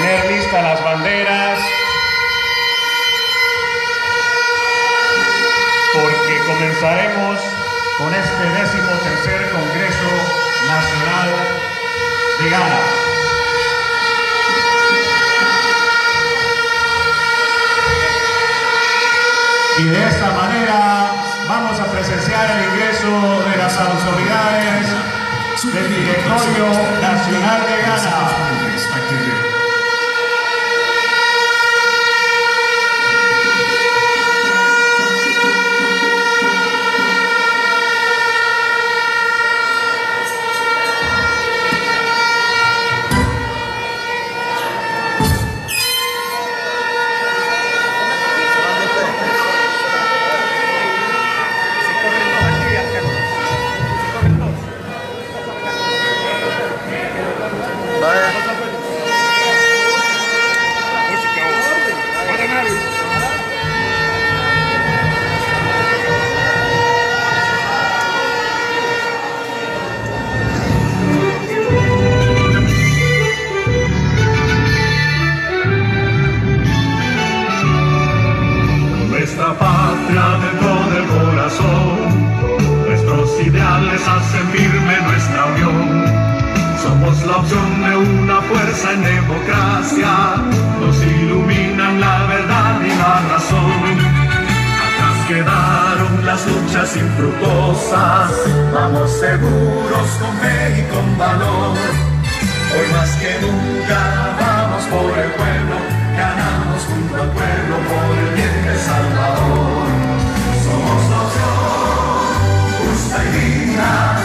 tener listas las banderas, porque comenzaremos con este décimo tercer Congreso Nacional de Ghana. Y de esta manera vamos a presenciar el ingreso de las autoridades del Directorio Nacional de Ghana. en democracia, nos iluminan la verdad y la razón. Atrás quedaron las luchas infructuosas, vamos seguros con fe y con valor. Hoy más que nunca vamos por el pueblo, ganamos junto al pueblo por el bien de Salvador. Somos la opción justa y digna.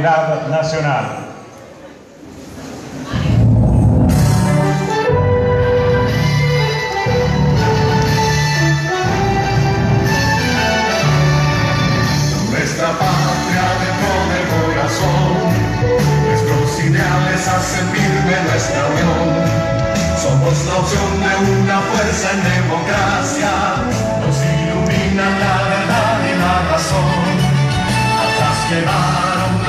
Nacional. Nuestra patria dentro del corazón, nuestros ideales hacen firme nuestra unión. Somos la opción de una fuerza en democracia, nos iluminan la verdad y la razón. Atrás quedaron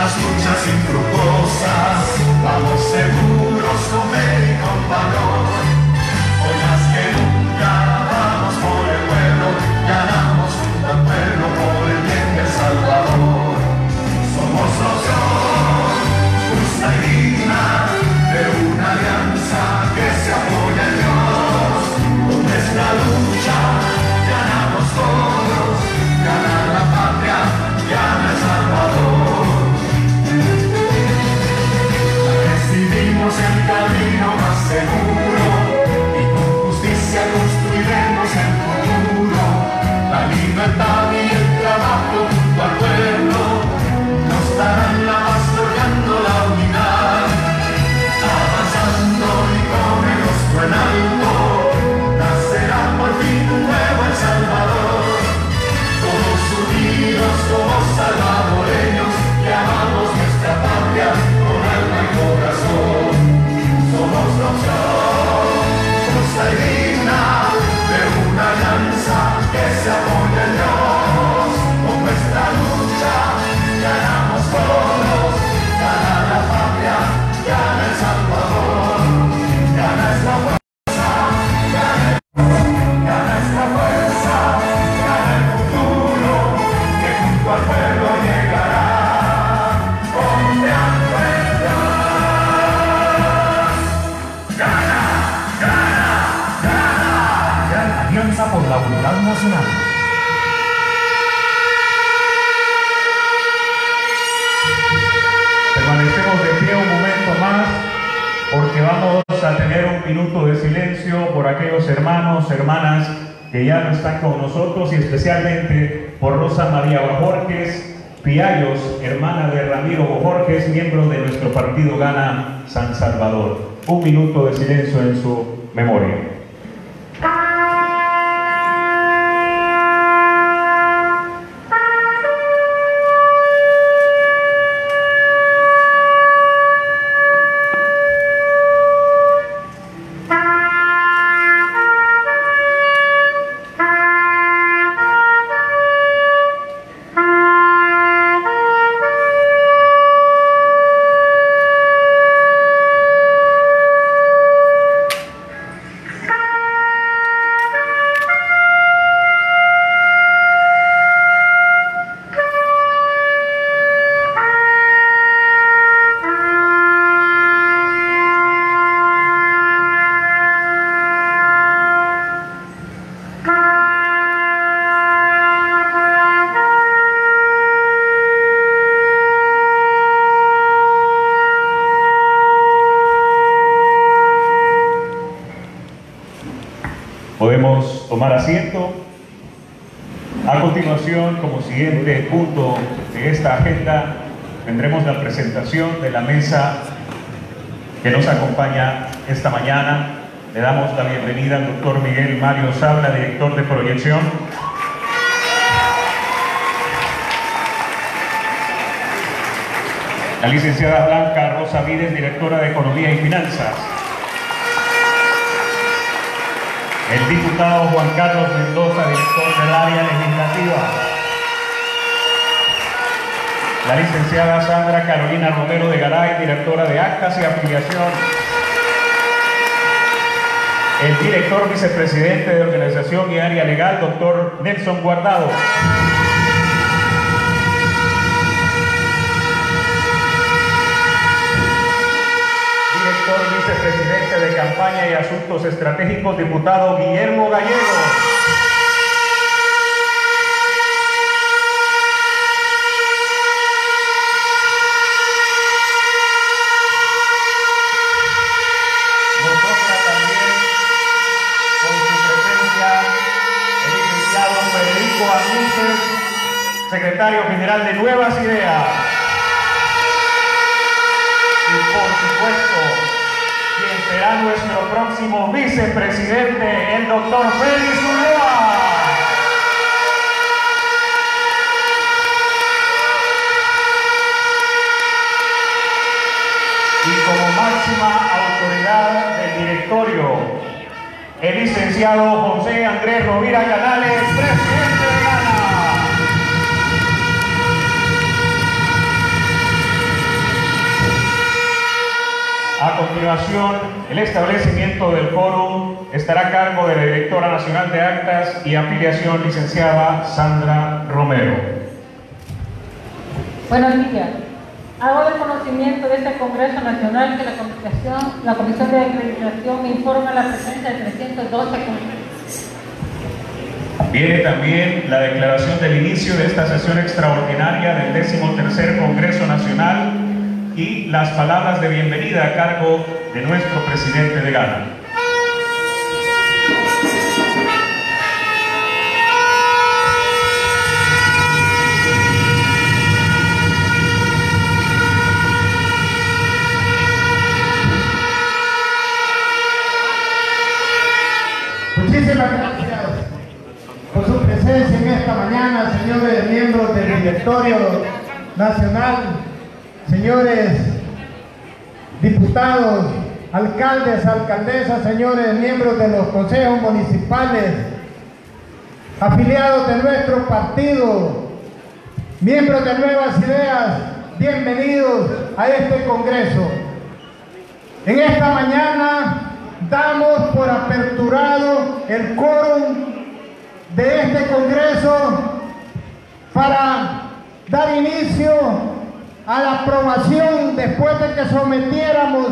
las luchas infructuosas, vamos seguros con y con. Que ya no están con nosotros y especialmente por Rosa María Bojorques Piallos, hermana de Ramiro Bojorques, miembro de nuestro partido Gana San Salvador. Un minuto de silencio en su memoria. Siguiente punto de esta agenda, tendremos la presentación de la mesa que nos acompaña esta mañana. Le damos la bienvenida al doctor Miguel Mario Sabla, director de proyección. La licenciada Blanca Rosa Vides, directora de Economía y Finanzas. El diputado Juan Carlos Mendoza, director del área legislativa. La licenciada Sandra Carolina Romero de Garay, directora de Actas y Afiliación. El director vicepresidente de Organización y Área Legal, doctor Nelson Guardado. Director vicepresidente de Campaña y Asuntos Estratégicos, diputado Guillermo Gallego. Secretario general de Nuevas Ideas. Y por supuesto, quien será nuestro próximo vicepresidente, el doctor Félix Ulloa. y como máxima autoridad del directorio, el licenciado José Andrés Rovira Canales, presidente A continuación, el establecimiento del fórum estará a cargo de la directora nacional de actas y afiliación, licenciada Sandra Romero. Buenos días. Hago de conocimiento de este Congreso Nacional que la Comisión, la Comisión de Acreditación me informa la presencia de 312 congresistas. Viene también la declaración del inicio de esta sesión extraordinaria del 13 Congreso Nacional y las palabras de bienvenida a cargo de nuestro presidente de Ghana. Muchísimas gracias por su presencia en esta mañana, señores miembros del Directorio Nacional, señores diputados, alcaldes, alcaldesas, señores miembros de los consejos municipales, afiliados de nuestro partido, miembros de Nuevas Ideas, bienvenidos a este Congreso. En esta mañana damos por aperturado el quórum de este Congreso para dar inicio a la aprobación después de que sometiéramos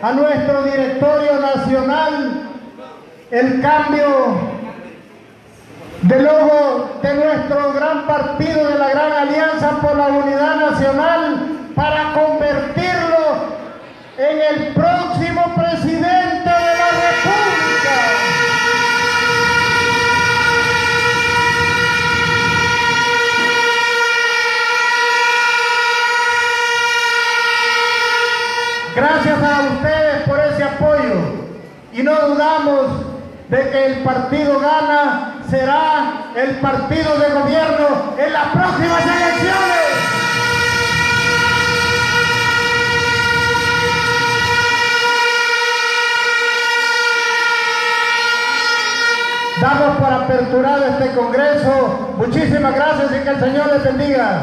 a nuestro directorio nacional el cambio de logo de nuestro gran partido de la Gran Alianza por la Unidad Nacional para convertirlo en el próximo presidente de la República. Gracias a ustedes por ese apoyo y no dudamos de que el partido Gana será el partido de gobierno en las próximas elecciones. Damos por aperturado este Congreso. Muchísimas gracias y que el Señor les bendiga.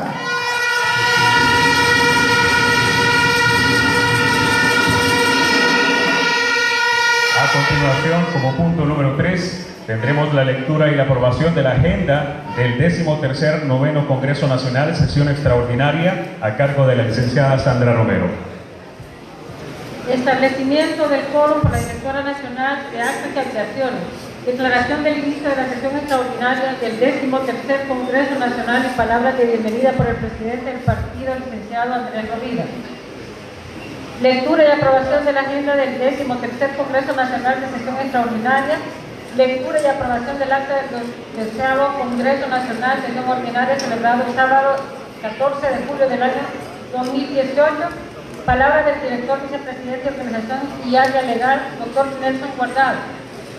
A continuación, como punto número 3, tendremos la lectura y la aprobación de la agenda del 13 Noveno Congreso Nacional, sesión extraordinaria, a cargo de la licenciada Sandra Romero. Establecimiento del foro por la Directora Nacional de Actas y Acreaciones. Declaración del inicio de la sesión extraordinaria del 13 Congreso Nacional y palabras de bienvenida por el presidente del partido, licenciado Andrés Rovira. Lectura y aprobación de la agenda del 13 Congreso Nacional de Sesión Extraordinaria. Lectura y aprobación del acta del 12 Congreso Nacional de Sesión Ordinaria celebrado el sábado 14 de julio del año 2018. Palabra del director vicepresidente de Organización y Área Legal, doctor Nelson Guardado.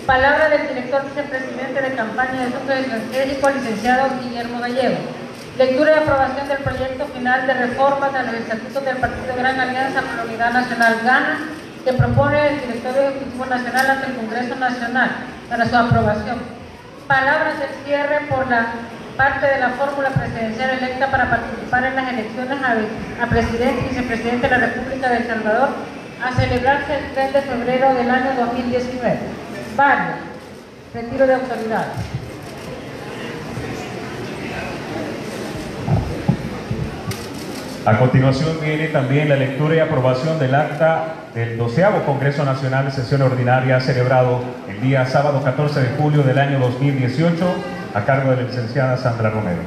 Palabra del director vicepresidente de Campaña de Asuntos Estratégicos, licenciado Guillermo Gallego. Lectura y aprobación del proyecto final de reformas a los estatutos del Partido Gran Alianza por la Unidad Nacional Gana, que propone el Directorio Ejecutivo Nacional ante el Congreso Nacional para su aprobación. Palabras del cierre por la parte de la fórmula presidencial electa para participar en las elecciones a, a presidente y vicepresidente de la República de El Salvador a celebrarse el 3 de febrero del año 2019. Varios. Retiro de autoridades. A continuación viene también la lectura y aprobación del acta del 12 Congreso Nacional de Sesión Ordinaria celebrado el día sábado 14 de julio del año 2018 a cargo de la licenciada Sandra Romero.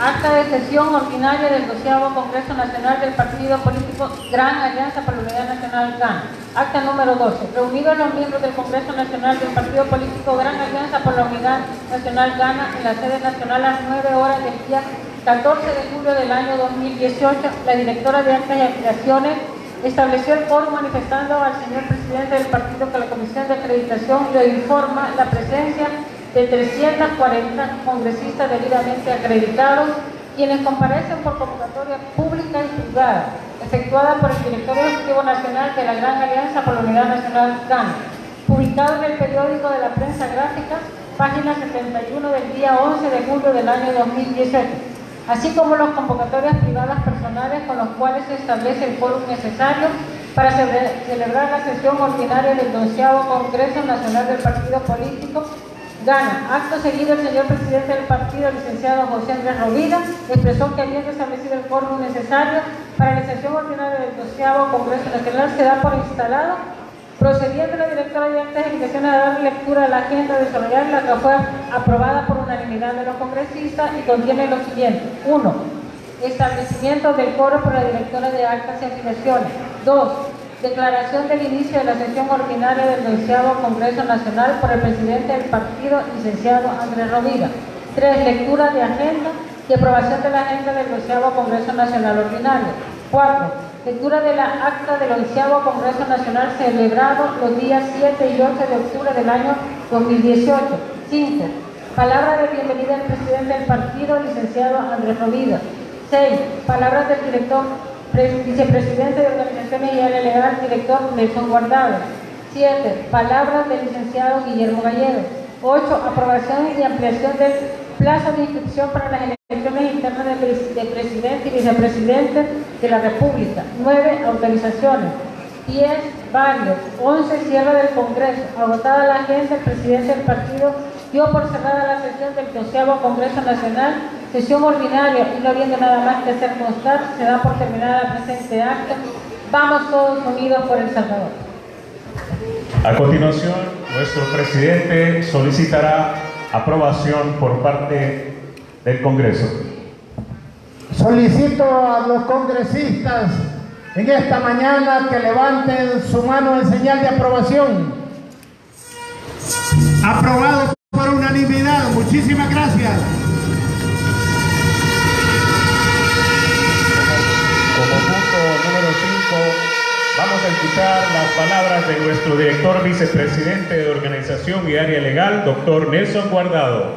Acta de sesión ordinaria del 12 Congreso Nacional del Partido Político Gran Alianza por la Unidad Nacional GAN. Acta número 12. Reunidos los miembros del Congreso Nacional del Partido Político Gran Alianza por la Unidad Nacional Gana en la sede nacional a las 9 horas del día 14 de julio del año 2018, la directora de Actas y Afiliaciones estableció el foro manifestando al señor presidente del partido que la Comisión de Acreditación le informa la presencia de 340 congresistas debidamente acreditados quienes comparecen por convocatoria pública y privada, efectuada por el Directorio Ejecutivo Nacional de la Gran Alianza por la Unidad Nacional GAN, publicado en el periódico de la prensa gráfica, página 71 del día 11 de julio del año 2018, así como las convocatorias privadas personales con los cuales se establece el foro necesario para celebrar la sesión ordinaria del 12 Congreso Nacional del Partido Político Gana. Acto seguido, el señor presidente del partido, licenciado José Andrés Rovira, expresó que habiendo establecido el quórum necesario para la sesión ordinaria del 12 Congreso Nacional, se da por instalado, procediendo la directora de actas y a dar lectura a la agenda desarrollada, la que fue aprobada por unanimidad de los congresistas y contiene lo siguiente. 1. Establecimiento del quórum por la directora de actas y afiliaciones. 2 Declaración del inicio de la sesión ordinaria del 12 Congreso Nacional por el presidente del partido, licenciado Andrés Rovira. 3. Lectura de agenda y aprobación de la agenda del 12 Congreso Nacional Ordinario. 4. Lectura de la acta del 11 Congreso Nacional celebrado los días 7 y 8 de octubre del año 2018. 5. Palabra de bienvenida del presidente del partido, licenciado Andrés Rovira. 6. Palabras del director vicepresidente de Organizaciones y Legal, director Nelson Guardado. 7. Palabras del licenciado Guillermo Gallego. 8. Aprobación y ampliación del plazo de inscripción para las elecciones internas de, presidente y vicepresidente de la República. 9. Autorizaciones. 10. Varios. 11. Cierre del Congreso. Agotada la agenda, el presidente del partido dio por cerrada la sesión del 12 Congreso Nacional Sesión ordinaria y no habiendo nada más que hacer constar, se da por terminada la presente acta. Vamos todos unidos por El Salvador. A continuación, nuestro presidente solicitará aprobación por parte del Congreso. Solicito a los congresistas en esta mañana que levanten su mano en señal de aprobación. Aprobado por unanimidad. Muchísimas gracias. Vamos a escuchar las palabras de nuestro director vicepresidente de Organización y Área Legal, doctor Nelson Guardado.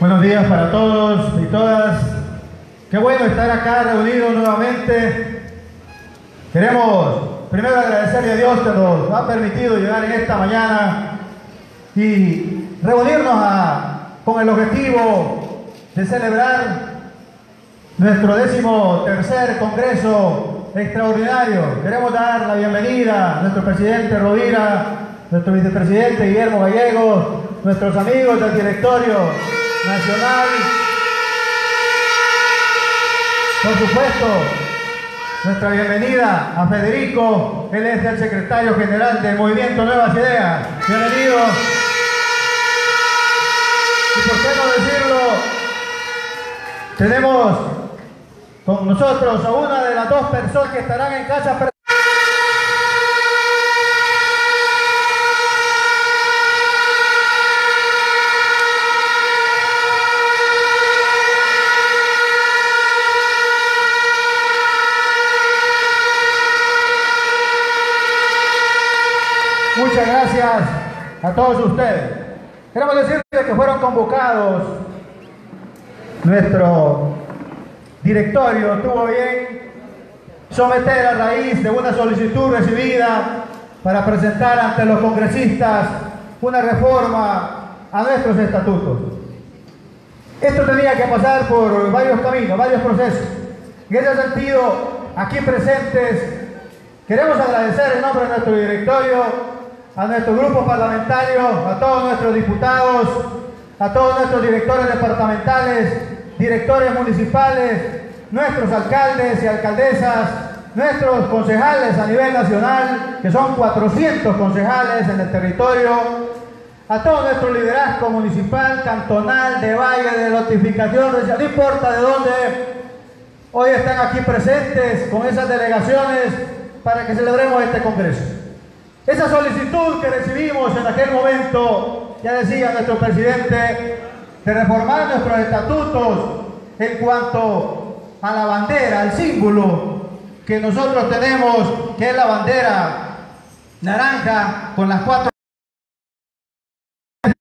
Buenos días para todos y todas. Qué bueno estar acá reunidos nuevamente Queremos primero agradecerle a Dios que nos ha permitido llegar en esta mañana y reunirnos con el objetivo de celebrar nuestro décimo tercer Congreso Extraordinario. Queremos dar la bienvenida a nuestro presidente Rovira, nuestro vicepresidente Guillermo Gallegos, nuestros amigos del directorio nacional. Por supuesto, nuestra bienvenida a Federico, él es el secretario general del Movimiento Nuevas Ideas. Bienvenido. Y por qué no decirlo, tenemos con nosotros a una de las dos personas que estarán en casa. A todos ustedes. Queremos decirles que fueron convocados. Nuestro directorio tuvo bien someter a raíz de una solicitud recibida para presentar ante los congresistas una reforma a nuestros estatutos. Esto tenía que pasar por varios caminos, varios procesos. En ese sentido, aquí presentes, queremos agradecer en nombre de nuestro directorio a nuestro grupo parlamentario, a todos nuestros diputados, a todos nuestros directores departamentales, directores municipales, nuestros alcaldes y alcaldesas, nuestros concejales a nivel nacional, que son 400 concejales en el territorio, a todo nuestro liderazgo municipal, cantonal, de valle, de notificación, no importa de dónde, hoy están aquí presentes con esas delegaciones para que celebremos este congreso. Esa solicitud que recibimos en aquel momento, ya decía nuestro presidente, de reformar nuestros estatutos en cuanto a la bandera, al símbolo que nosotros tenemos, que es la bandera naranja con las cuatro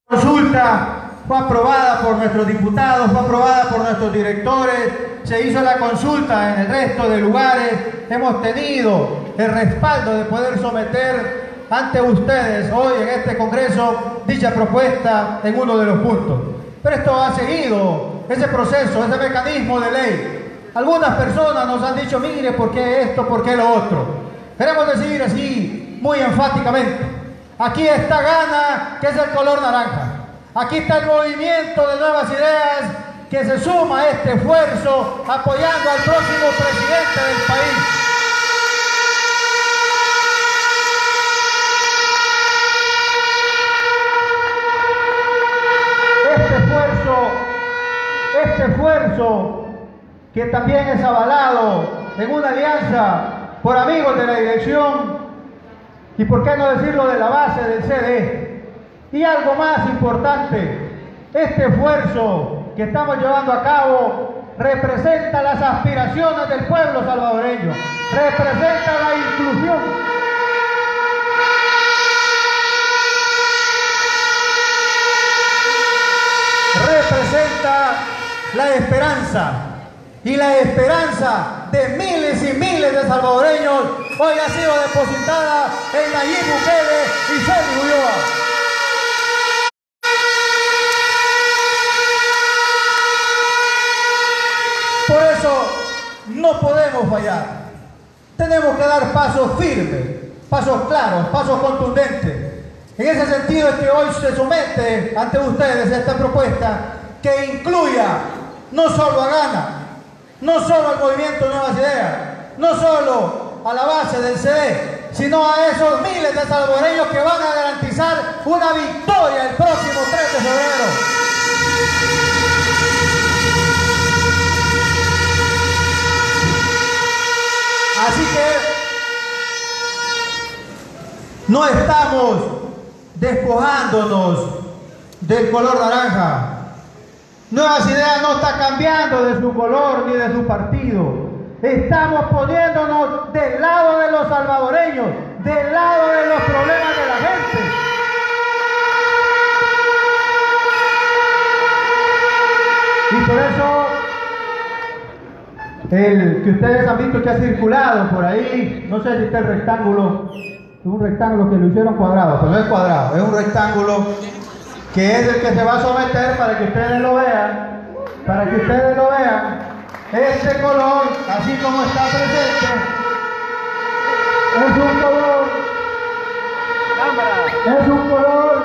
consulta fue aprobada por nuestros diputados, fue aprobada por nuestros directores, se hizo la consulta en el resto de lugares, hemos tenido el respaldo de poder someter ante ustedes hoy en este Congreso dicha propuesta en uno de los puntos. Pero esto ha seguido, ese proceso, ese mecanismo de ley. Algunas personas nos han dicho, mire, ¿por qué esto, por qué lo otro? Queremos decir así, muy enfáticamente, aquí está Gana, que es el color naranja. Aquí está el movimiento de nuevas ideas que se suma a este esfuerzo apoyando al próximo presidente del país. Este esfuerzo, este que también es avalado en una alianza por amigos de la dirección y por qué no decirlo de la base del CD. Y algo más importante, este esfuerzo que estamos llevando a cabo representa las aspiraciones del pueblo salvadoreño, representa la inclusión. Representa la esperanza y la esperanza de miles y miles de salvadoreños hoy ha sido depositada en Nayib Bukele y Félix Ulloa. Por eso no podemos fallar. Tenemos que dar pasos firmes, pasos claros, pasos contundentes. En ese sentido es que hoy se somete ante ustedes esta propuesta que incluya no solo a Gana, no solo al movimiento Nuevas Ideas, no solo a la base del CD, sino a esos miles de salvadoreños que van a garantizar una victoria el próximo 3 de febrero. Así que no estamos despojándonos del color naranja. Nuevas Ideas no está cambiando de su color ni de su partido. Estamos poniéndonos del lado de los salvadoreños, del lado de los problemas de la gente. Y por eso el que ustedes han visto que ha circulado por ahí, no sé si está el rectángulo, es un rectángulo que lo hicieron cuadrado, pero no es cuadrado, es un rectángulo que es el que se va a someter para que ustedes lo vean, para que ustedes lo vean. Este color, así como está presente, es un color, es un color,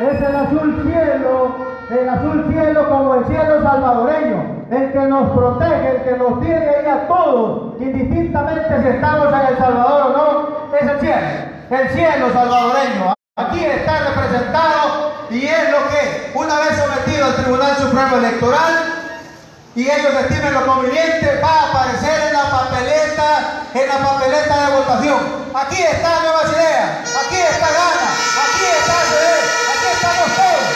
es el azul cielo, el azul cielo como el cielo salvadoreño, el que nos protege, el que nos tiene ahí a todos, indistintamente si estamos en El Salvador o no, es el cielo, el cielo salvadoreño. Aquí está representado y es lo que, una vez sometido al Tribunal Supremo Electoral, y ellos estimen lo conveniente, va a aparecer en la papeleta, en la papeleta de votación. Aquí están nuevas ideas, aquí está Gana, aquí está el CD, aquí estamos todos.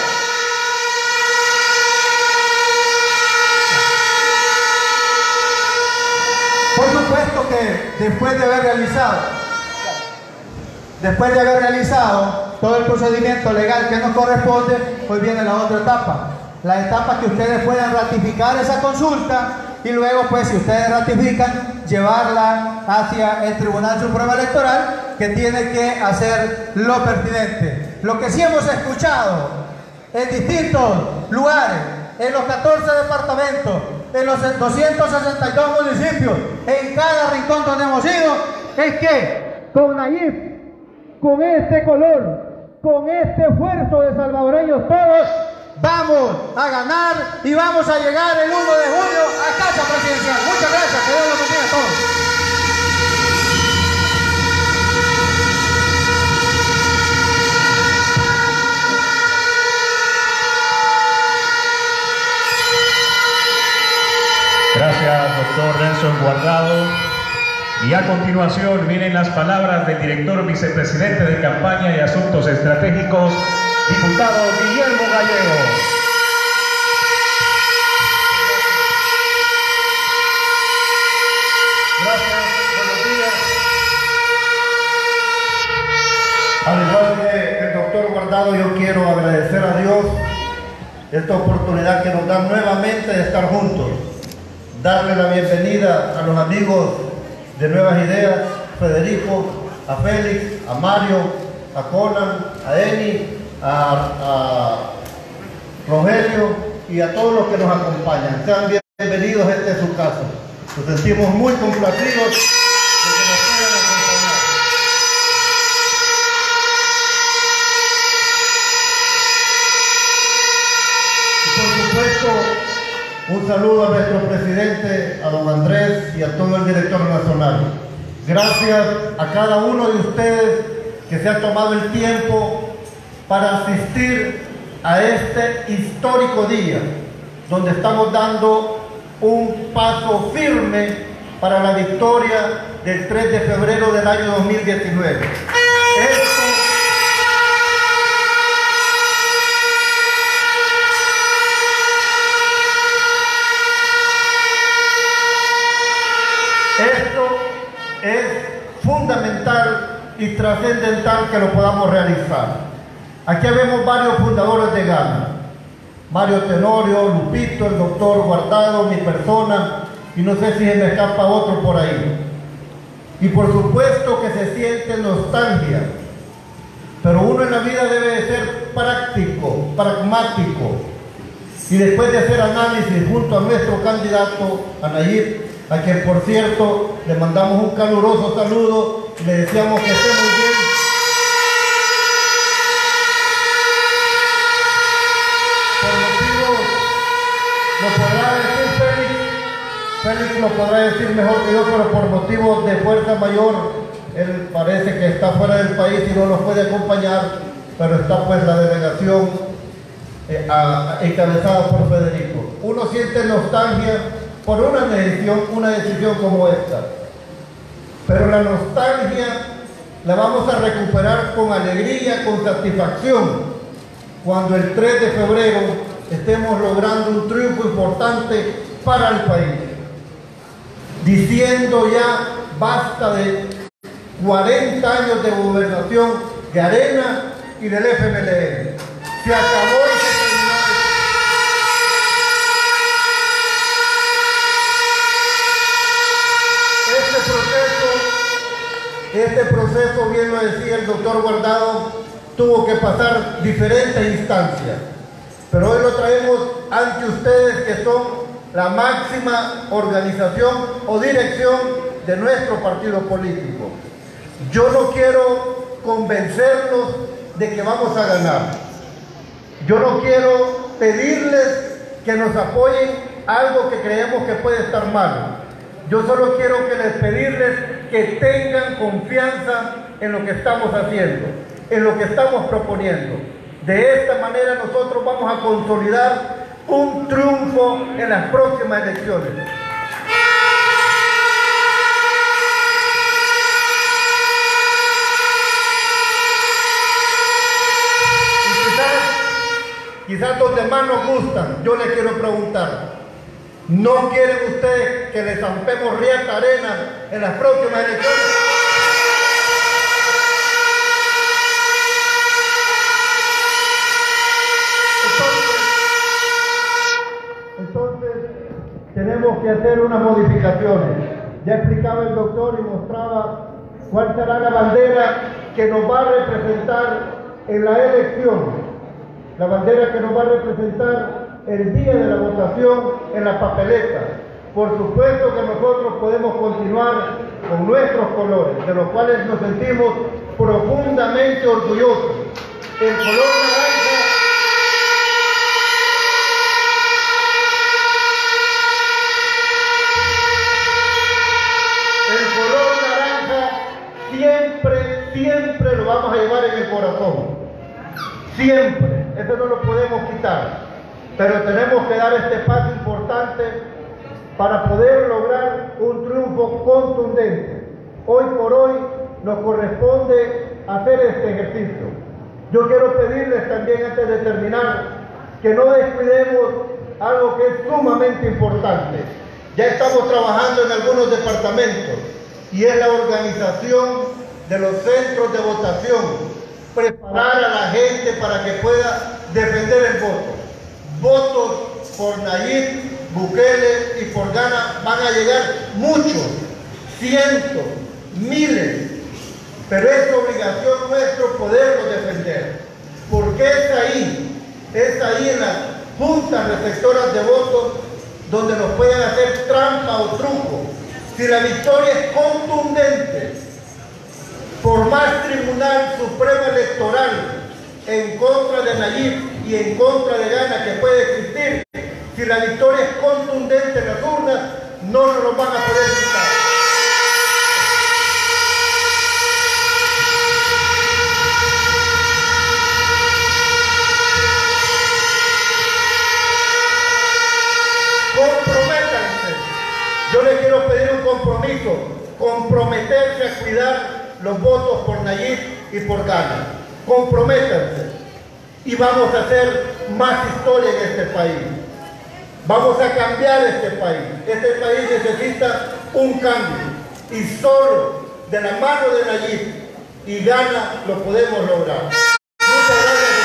Por supuesto que después de haber realizado, después de haber realizado todo el procedimiento legal que nos corresponde, hoy viene la otra etapa. La etapa que ustedes puedan ratificar esa consulta y luego, pues, si ustedes ratifican, llevarla hacia el Tribunal Supremo Electoral que tiene que hacer lo pertinente. Lo que sí hemos escuchado en distintos lugares, en los 14 departamentos, en los 262 municipios, en cada rincón donde hemos ido, es que con Nayib, con este color, con este esfuerzo de salvadoreños todos, vamos a ganar y vamos a llegar el 1 de julio a Casa Presidencial. Muchas gracias, que Dios los bendiga a todos. Gracias, doctor Nelson Guardado. Y a continuación vienen las palabras del director vicepresidente de campaña y asuntos estratégicos, diputado Guillermo Gallego. Gracias, buenos días. Al igual que el doctor Guardado, yo quiero agradecer a Dios esta oportunidad que nos da nuevamente de estar juntos. Darle la bienvenida a los amigos de Nuevas Ideas, Federico, a Félix, a Mario, a Conan, a Eni, a, Rogelio y a todos los que nos acompañan. Sean bienvenidos, este es su casa. Nos sentimos muy complacidos puedan acompañar. Y por supuesto, un saludo a nuestro presidente, a don Andrés y a todo el director nacional. Gracias a cada uno de ustedes que se ha tomado el tiempo para asistir a este histórico día, donde estamos dando un paso firme para la victoria del 3 de febrero del año 2019. Esto Esto es fundamental y trascendental que lo podamos realizar. Aquí vemos varios fundadores de Gana. Mario Tenorio, Lupito, el doctor Guardado, mi persona, y no sé si se me escapa otro por ahí. Y por supuesto que se siente nostalgia, pero uno en la vida debe de ser práctico, pragmático. Y después de hacer análisis junto a nuestro candidato, a Nayib, a quien por cierto le mandamos un caluroso saludo le deseamos que esté muy bien. Por motivos, lo podrá decir Félix, Félix lo podrá decir mejor que yo, pero por motivos de fuerza mayor, él parece que está fuera del país y no nos puede acompañar, pero está pues la delegación eh, encabezada por Federico. Uno siente nostalgia por una decisión, una decisión como esta. Pero la nostalgia la vamos a recuperar con alegría, con satisfacción, cuando el 3 de febrero estemos logrando un triunfo importante para el país. Diciendo ya basta de 40 años de gobernación de Arena y del FMLN. Se acabó y se terminó esto. Este este proceso, bien lo decía el doctor Guardado, tuvo que pasar diferentes instancias. Pero hoy lo traemos ante ustedes que son la máxima organización o dirección de nuestro partido político. Yo no quiero convencerlos de que vamos a ganar. Yo no quiero pedirles que nos apoyen algo que creemos que puede estar mal. Yo solo quiero que les pedirles que tengan confianza en lo que estamos haciendo, en lo que estamos proponiendo. De esta manera nosotros vamos a consolidar un triunfo en las próximas elecciones. Y quizás, quizás donde más nos gustan, yo les quiero preguntar, ¿no quieren ustedes que les zampemos Riata Arena en las próximas elecciones? Entonces, entonces, tenemos que hacer unas modificaciones. Ya explicaba el doctor y mostraba cuál será la bandera que nos va a representar en la elección. La bandera que nos va a representar el día de la votación en la papeleta. Por supuesto que nosotros podemos continuar con nuestros colores, de los cuales nos sentimos profundamente orgullosos. El color naranja El color naranja siempre, siempre lo vamos a llevar en el corazón. Siempre. Eso no lo podemos quitar. Pero tenemos que dar este paso importante para poder lograr un triunfo contundente. Hoy por hoy nos corresponde hacer este ejercicio. Yo quiero pedirles también antes de terminar que no descuidemos algo que es sumamente importante. Ya estamos trabajando en algunos departamentos y es la organización de los centros de votación, preparar a la gente para que pueda defender el voto. Votos por Nayib, Bukele y por van a llegar muchos, cientos, miles, pero es obligación nuestra poderlo defender, porque es ahí, es ahí en las juntas receptoras de votos donde nos pueden hacer trampa o truco. Si la victoria es contundente, por más Tribunal Supremo Electoral en contra de Nayib y en contra de Gana que puede existir, si la victoria es contundente en las urnas, no nos lo van a poder quitar. Comprométanse. Yo les quiero pedir un compromiso, comprometerse a cuidar los votos por Nayib y por Gana. Comprométanse. Y vamos a hacer más historia en este país. Vamos a cambiar este país. Este país necesita un cambio. Y solo de la mano de Nayib y Gana lo podemos lograr. Muchas gracias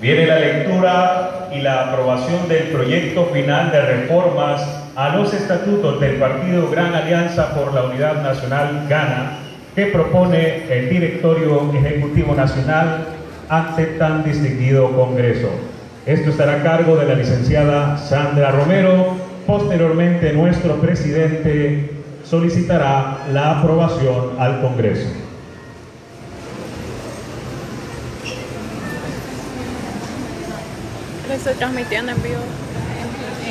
Viene la lectura y la aprobación del proyecto final de reformas a los estatutos del Partido Gran Alianza por la Unidad Nacional Gana, que propone el Directorio Ejecutivo Nacional ante tan distinguido Congreso. Esto estará a cargo de la licenciada Sandra Romero. Posteriormente, nuestro presidente solicitará la aprobación al Congreso. Estoy transmitiendo en vivo.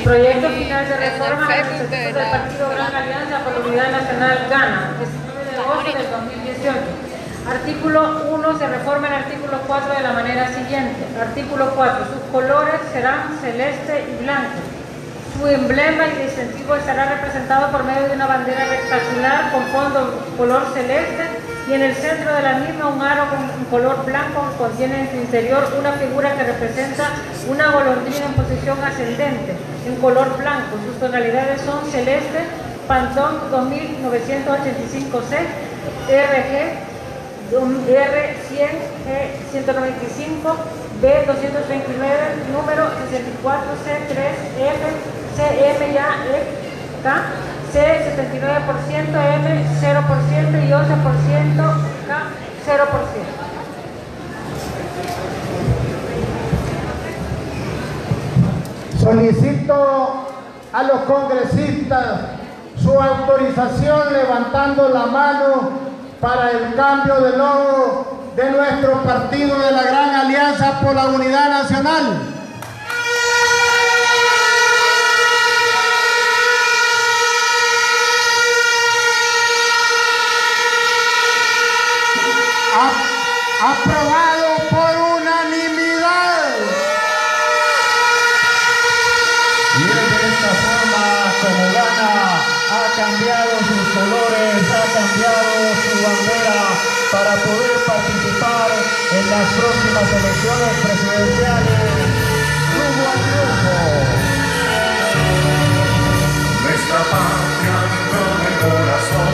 Proyecto final de reforma del Partido Gran Alianza por la Unidad Nacional Gana, 19 de agosto del 2018. Artículo 1 se reforma el artículo 4 de la manera siguiente. Artículo 4. Sus colores serán celeste y blanco. Su emblema y distintivo estará representado por medio de una bandera rectangular con fondo color celeste y en el centro de la misma un aro con color blanco contiene en su interior una figura que representa una golondrina en posición ascendente en color blanco. Sus tonalidades son celeste, Pantón 2985C, RG R100, G195, B229, número 64C3F, CM ya K, C 79%, M 0% y 11%, K 0%. Solicito a los congresistas su autorización levantando la mano para el cambio de logo de nuestro partido de la Gran Alianza por la Unidad Nacional. Aprobado por unanimidad. Y es de esta forma como Gana ha cambiado sus colores, ha cambiado su bandera para poder participar en las próximas elecciones presidenciales. Rumbo al triunfo. Nuestra patria dentro del corazón,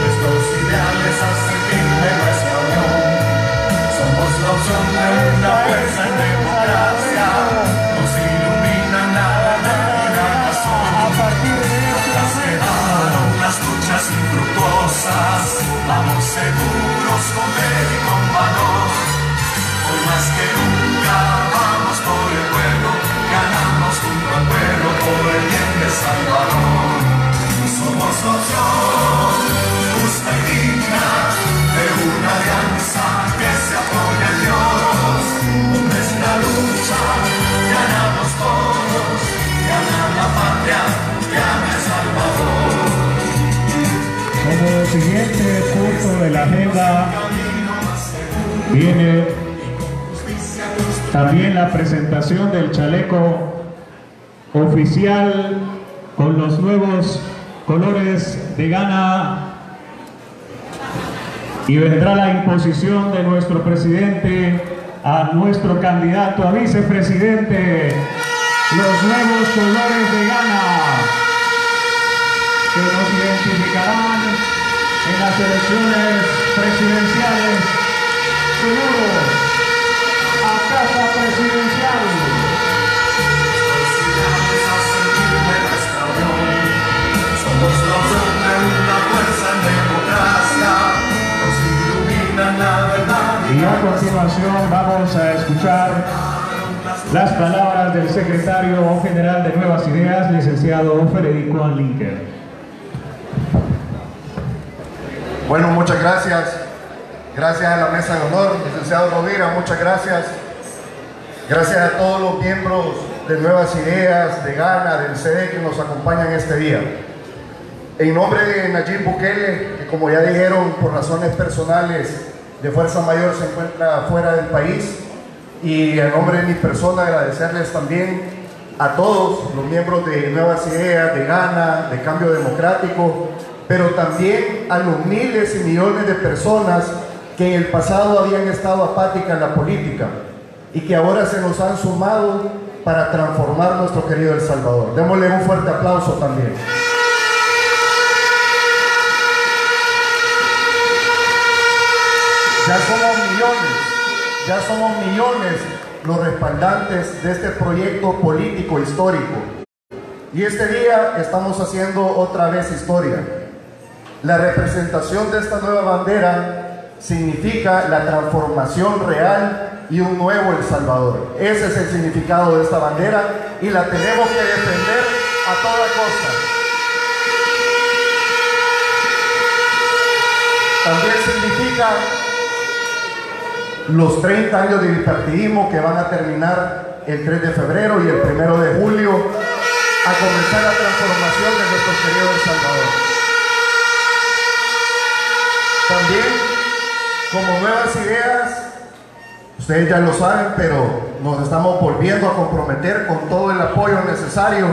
nuestros ideales hacen una fuerza en democracia nos ilumina la razón. A partir de las quedaron las luchas infructuosas, vamos seguros con fe y con valor. Hoy más que nunca vamos por el pueblo, ganamos junto al pueblo por el bien de Salvador. Somos nosotros. Viene. También la presentación del chaleco oficial con los nuevos colores de Ghana. Y vendrá la imposición de nuestro presidente a nuestro candidato a vicepresidente. Los nuevos colores de Ghana que nos identificarán en las elecciones presidenciales a casa presidencial. Somos los de una fuerza en democracia, Y a continuación vamos a escuchar las palabras del secretario general de Nuevas Ideas, licenciado Federico Anlinker. Bueno, muchas gracias. Gracias a la mesa de honor, licenciado Rovira, muchas gracias. Gracias a todos los miembros de Nuevas Ideas, de Ghana, del CD que nos acompañan este día. En nombre de Nayib Bukele, que como ya dijeron, por razones personales de fuerza mayor se encuentra fuera del país, y en nombre de mi persona agradecerles también a todos los miembros de Nuevas Ideas, de Ghana, de Cambio Democrático, pero también a los miles y millones de personas que en el pasado habían estado apáticas en la política y que ahora se nos han sumado para transformar nuestro querido El Salvador. Démosle un fuerte aplauso también. Ya somos millones, ya somos millones los respaldantes de este proyecto político histórico. Y este día estamos haciendo otra vez historia. La representación de esta nueva bandera significa la transformación real y un nuevo El Salvador. Ese es el significado de esta bandera y la tenemos que defender a toda costa. También significa los 30 años de bipartidismo que van a terminar el 3 de febrero y el 1 de julio a comenzar la transformación de nuestro querido El Salvador. También, como nuevas ideas, ustedes ya lo saben, pero nos estamos volviendo a comprometer con todo el apoyo necesario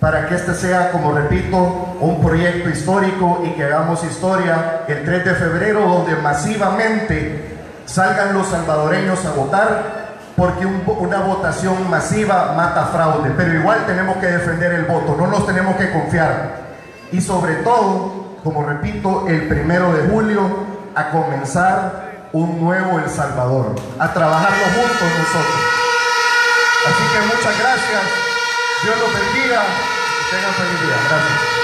para que este sea, como repito, un proyecto histórico y que hagamos historia el 3 de febrero, donde masivamente salgan los salvadoreños a votar, porque un- una votación masiva mata fraude, pero igual tenemos que defender el voto, no nos tenemos que confiar. Y sobre todo, como repito, el primero de julio, a comenzar un nuevo El Salvador, a trabajarlo juntos nosotros. Así que muchas gracias, Dios los bendiga, y tengan feliz día. Gracias.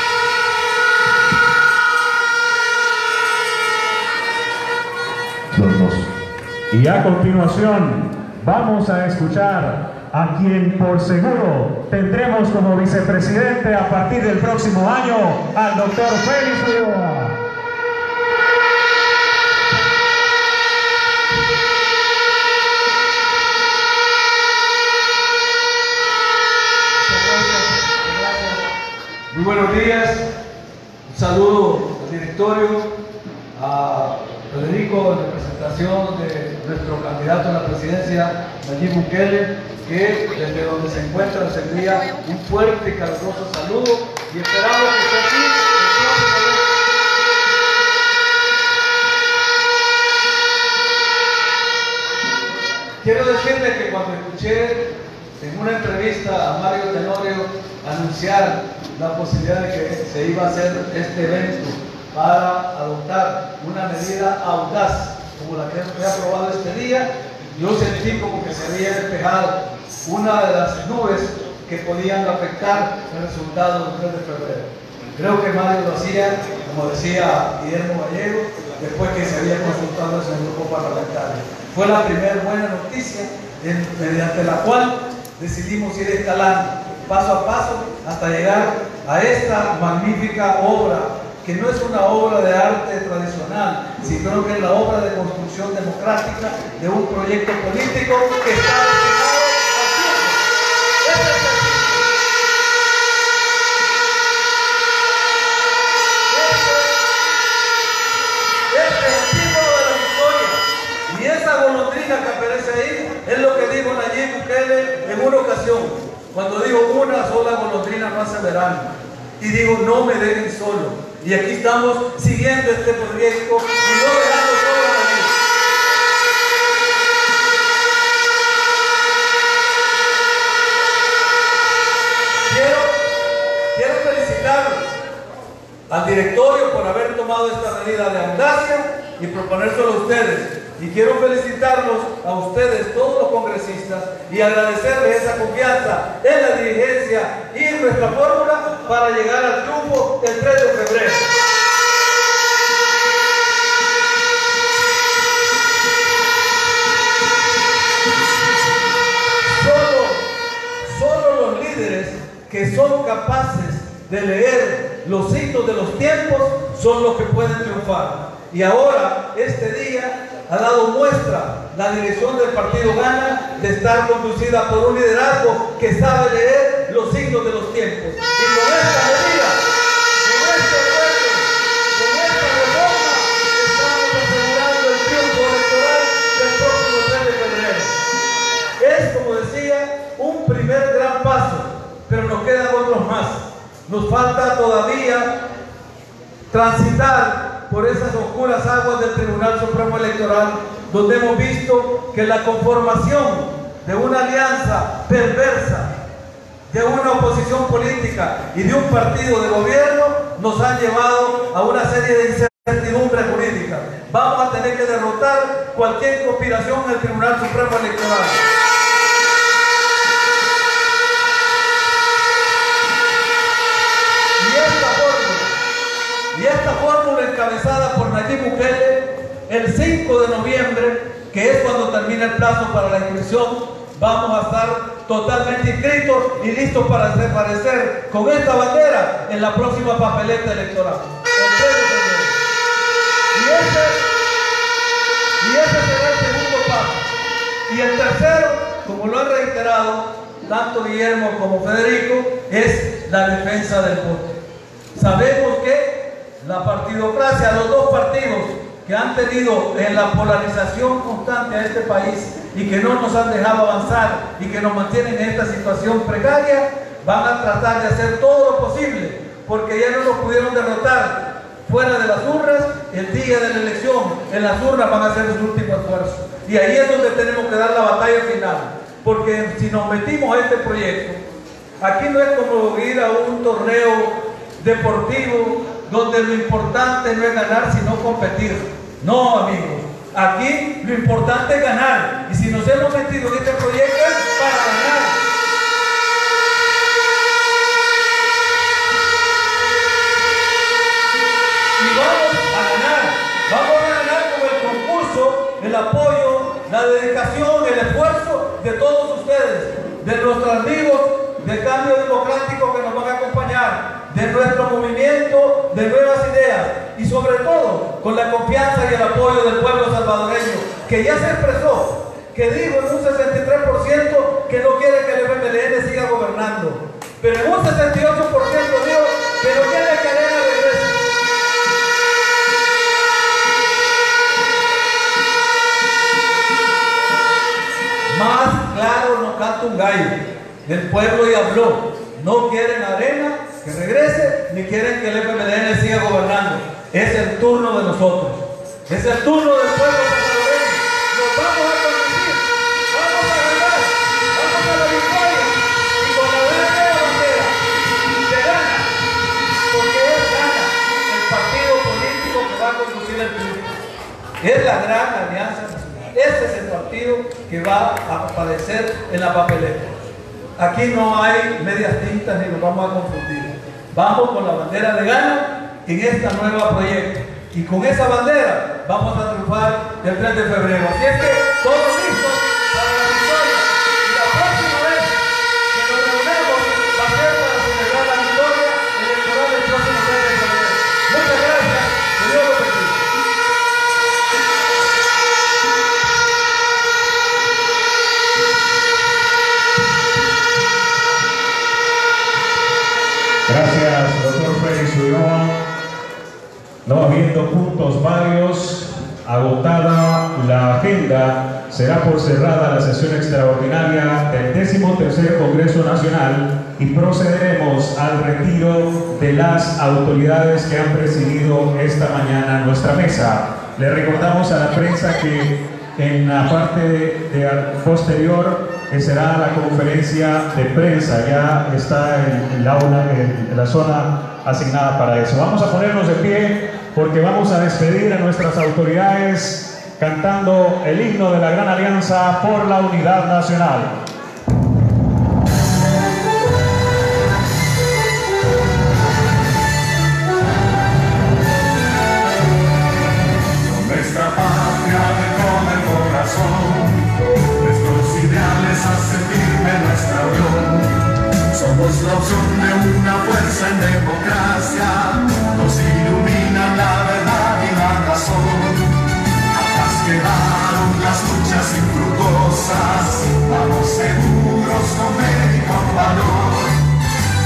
Y a continuación vamos a escuchar a quien por seguro tendremos como vicepresidente a partir del próximo año, al doctor Félix Ulloa. Buenos días, un saludo al directorio, a Federico en representación de nuestro candidato a la presidencia, Nayib Bukele, que desde donde se encuentra nos envía un fuerte y caluroso saludo y esperamos que esté aquí. Quiero decirles que cuando escuché en una entrevista a Mario Tenorio anunciar la posibilidad de que se iba a hacer este evento para adoptar una medida audaz como la que fue aprobada este día, yo sentí como que se había despejado una de las nubes que podían afectar el resultado del 3 de febrero. Creo que Mario lo hacía, como decía Guillermo Gallego, después que se había consultado en el grupo parlamentario. Fue la primera buena noticia mediante la cual decidimos ir escalando paso a paso hasta llegar a esta magnífica obra, que no es una obra de arte tradicional, sino que es la obra de construcción democrática de un proyecto político que está cuando digo una sola golondrina no hace verano, y digo no me dejen solo. Y aquí estamos siguiendo este proyecto y no dejando solo a nadie. Quiero, quiero felicitarlos al directorio por haber tomado esta medida de audacia y proponérselo a ustedes. Y quiero felicitarlos a ustedes, todos los congresistas, y agradecerles esa confianza en la dirigencia y en nuestra fórmula para llegar al triunfo el 3 de febrero. Solo, solo los líderes que son capaces de leer los signos de los tiempos son los que pueden triunfar. Y ahora, este día, ha dado muestra la dirección del partido Gana de estar conducida por un liderazgo que sabe leer los signos de los tiempos. Y con esta medida, con este acuerdo, con esta reforma, estamos asegurando el triunfo electoral del próximo 3 de febrero. Es, como decía, un primer gran paso, pero nos quedan otros más. Nos falta todavía transitar por esas oscuras aguas del Tribunal Supremo Electoral, donde hemos visto que la conformación de una alianza perversa, de una oposición política y de un partido de gobierno nos han llevado a una serie de incertidumbres jurídicas. Vamos a tener que derrotar cualquier conspiración en el Tribunal Supremo Electoral. El 5 de noviembre, que es cuando termina el plazo para la inscripción, vamos a estar totalmente inscritos y listos para aparecer con esta bandera en la próxima papeleta electoral. El 3 de febrero. Y ese, y ese será el segundo paso. Y el tercero, como lo han reiterado tanto Guillermo como Federico, es la defensa del voto. Sabemos que la partidocracia, los dos partidos que han tenido en la polarización constante a este país y que no nos han dejado avanzar y que nos mantienen en esta situación precaria, van a tratar de hacer todo lo posible porque ya no nos pudieron derrotar fuera de las urnas el día de la elección. En las urnas van a hacer su último esfuerzo. Y ahí es donde tenemos que dar la batalla final. Porque si nos metimos a este proyecto, aquí no es como ir a un torneo deportivo donde lo importante no es ganar, sino competir. No, amigos. Aquí lo importante es ganar. Y si nos hemos metido en este proyecto es para ganar. Y vamos a ganar. Vamos a ganar con el concurso, el apoyo, la dedicación, el esfuerzo de todos ustedes, de nuestros amigos del cambio democrático que nos van a acompañar, de nuestro movimiento de nuevas ideas y sobre todo con la confianza y el apoyo del pueblo salvadoreño, que ya se expresó, que dijo en un 63% que no quiere que el FMLN siga gobernando, pero en un 68% dijo que no quiere que regrese. Más claro no canta un gallo. El pueblo ya habló. No quieren arena que regrese, ni quieren que el FMLN siga gobernando. Es el turno de nosotros. Es el turno del pueblo salvadoreño. Nos vamos a conducir. Vamos a ganar. Vamos a la victoria. Y con la verde bandera se gana. Porque es gana el partido político que va a conducir el triunfo. Es la gran alianza nacional. Ese es el partido que va a aparecer en la papeleta. Aquí no hay medias tintas ni nos vamos a confundir. Vamos con la bandera de gana en esta nueva proyecto. Y con esa bandera vamos a triunfar el 3 de febrero. Así es que todos No habiendo puntos varios, agotada la agenda, será por cerrada la sesión extraordinaria del 13 Congreso Nacional y procederemos al retiro de las autoridades que han presidido esta mañana nuestra mesa. Le recordamos a la prensa que en la parte de, posterior que será la conferencia de prensa, ya está en el aula, en la zona asignada para eso. Vamos a ponernos de pie porque vamos a despedir a nuestras autoridades cantando el himno de la Gran Alianza por la Unidad Nacional. Nuestra patria de todo el corazón, nuestros ideales hacen firme nuestra unión. Somos la opción de una fuerza en democracia, nos iluminan dulces y frutosas, vamos seguros comer y con valor.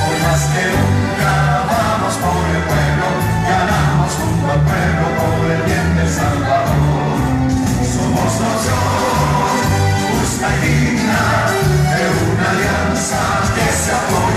Hoy más que nunca vamos por el pueblo, ganamos junto al pueblo por el bien del Salvador. Somos nación justa y digna de una alianza que se apoya.